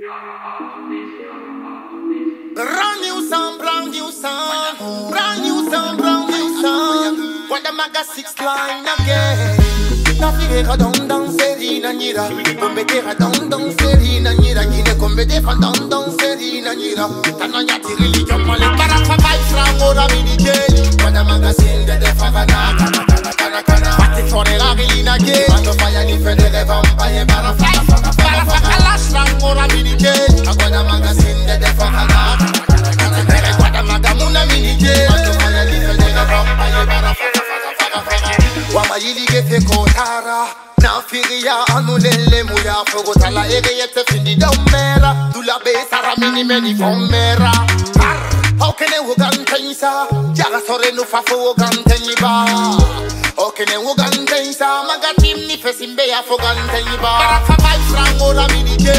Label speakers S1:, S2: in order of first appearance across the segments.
S1: Brand new song, brand new song, brand new song, brand new song. When the maga six line again. Na figura don don serina nira, come te ra don don serina nira, te fa don don serina nira. Tano ya ti religion mole para fa vai fra ora mini je. When the maga sing de de fa kana kana kana kana. Fatti fuori la vilina che quando fai a difendere vampire para fa mini je. Ma quando maga sing de kana kana. Bere guarda maga muna mini je. Quando fai a difendere vampire para fa fa fa fa fa. wamayilige kotara nafigiya anulele muya fogotala egeyete findi domera dulabe saramini meni fommera okene wogantensa jaga sore nu fafo wogantenyiba okene wogantensa magatimni fesimbe ya fogantenyiba barafa baifrangora minije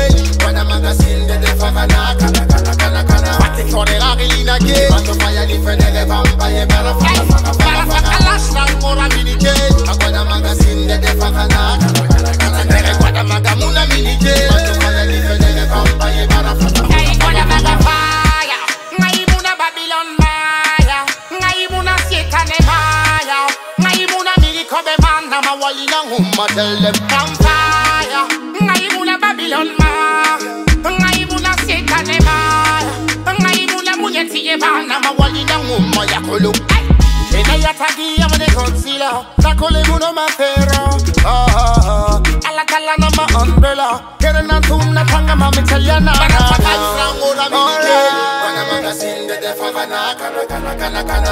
S1: wana magasinde de fagana kana kana kana kana Fatti fuori la gallina che quando fai a difendere vampire barafa barafa mawali na humma tell them
S2: on fire, ngai muna Babylon maya, ngai muna Satan maya, ngai muna munyeti bana
S1: mawali na humma yakolo Ena yatagi yamane concealer. Nakole muno mafera Ah ah ah. Ala kala na ma. Umbrella. Kere na tum na tanga mami tayana Bana pakai frango na minike Wana magazine de defa kana kana kana kana kana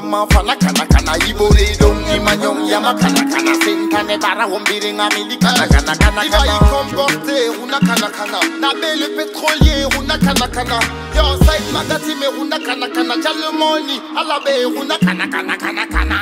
S1: mafama fana kana kana ibore dongi manyong yama kana kana sentane bara wombiri ngamili kana kana kana kana. il comporter huna kana kana. Na belle pétrolier huna kana kana. Yo side magati me huna kana. Kana jalmoni alabe huna kana kana kana kana